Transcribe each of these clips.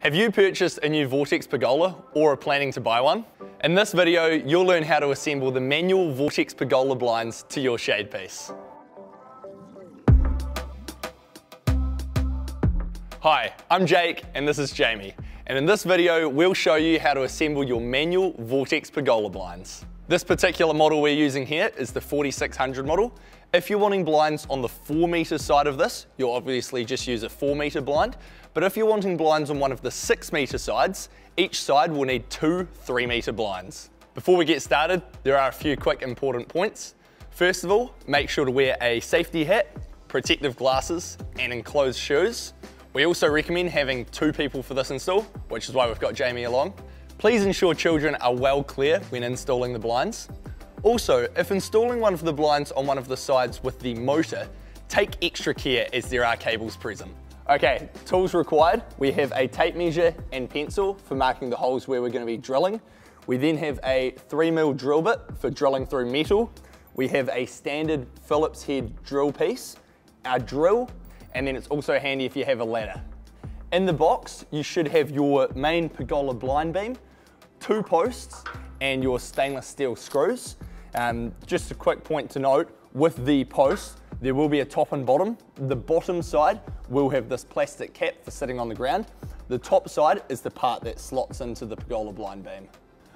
Have you purchased a new Vortex Pergola or are planning to buy one? In this video, you'll learn how to assemble the manual Vortex Pergola blinds to your shade piece. Hi, I'm Jake and this is Jamie. And in this video, we'll show you how to assemble your manual Vortex Pergola blinds. This particular model we're using here is the 4600 model. If you're wanting blinds on the four meter side of this, you'll obviously just use a four meter blind. But if you're wanting blinds on one of the six meter sides, each side will need two three meter blinds. Before we get started, there are a few quick important points. First of all, make sure to wear a safety hat, protective glasses, and enclosed shoes. We also recommend having two people for this install, which is why we've got Jamie along. Please ensure children are well clear when installing the blinds. Also, if installing one of the blinds on one of the sides with the motor, take extra care as there are cables present. Okay, tools required. We have a tape measure and pencil for marking the holes where we're gonna be drilling. We then have a three mil drill bit for drilling through metal. We have a standard Phillips head drill piece, our drill, and then it's also handy if you have a ladder. In the box, you should have your main pergola blind beam, two posts, and your stainless steel screws. Um, just a quick point to note, with the posts, there will be a top and bottom. The bottom side will have this plastic cap for sitting on the ground. The top side is the part that slots into the pergola blind beam.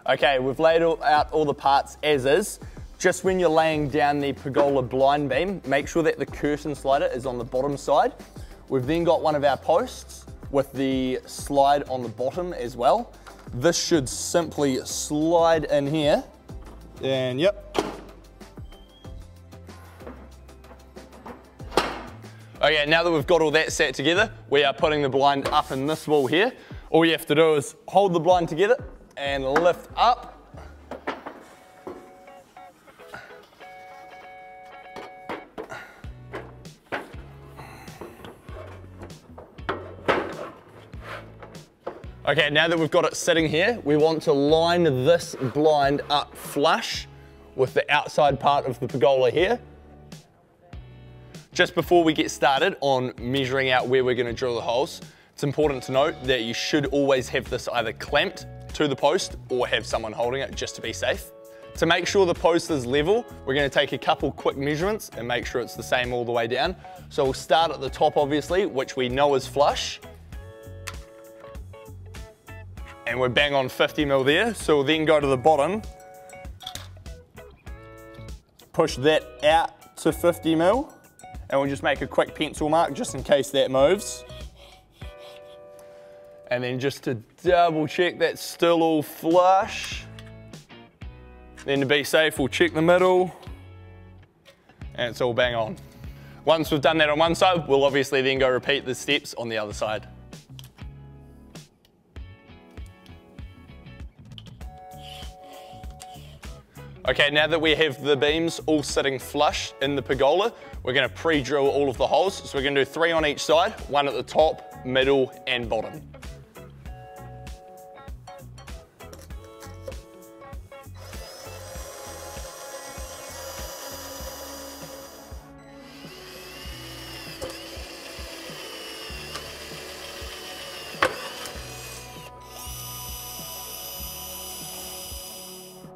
Okay, we've laid out all the parts as is. Just when you're laying down the pergola blind beam, make sure that the curtain slider is on the bottom side. We've then got one of our posts with the slide on the bottom as well. This should simply slide in here and yep. Oh, okay, now that we've got all that set together, we are putting the blind up in this wall here. All you have to do is hold the blind together and lift up Okay, now that we've got it sitting here, we want to line this blind up flush with the outside part of the pergola here. Just before we get started on measuring out where we're gonna drill the holes, it's important to note that you should always have this either clamped to the post or have someone holding it just to be safe. To make sure the post is level, we're gonna take a couple quick measurements and make sure it's the same all the way down. So we'll start at the top obviously, which we know is flush, and we're bang on 50 mil there. So we'll then go to the bottom, push that out to 50 mil, and we'll just make a quick pencil mark just in case that moves. And then just to double check that's still all flush. Then to be safe, we'll check the middle, and it's all bang on. Once we've done that on one side, we'll obviously then go repeat the steps on the other side. Okay, now that we have the beams all sitting flush in the pergola, we're gonna pre-drill all of the holes. So we're gonna do three on each side, one at the top, middle, and bottom.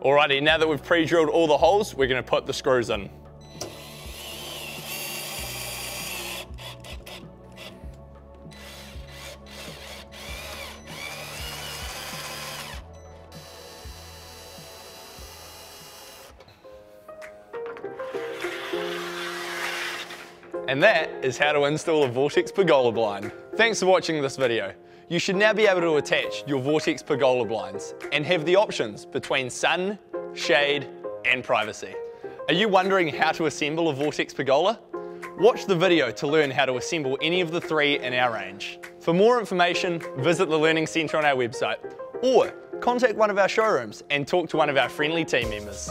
Alrighty, now that we've pre-drilled all the holes, we're gonna put the screws in. And that is how to install a Vortex Pergola blind. Thanks for watching this video. You should now be able to attach your Vortex Pergola blinds and have the options between sun, shade, and privacy. Are you wondering how to assemble a Vortex Pergola? Watch the video to learn how to assemble any of the three in our range. For more information, visit the Learning Centre on our website or contact one of our showrooms and talk to one of our friendly team members.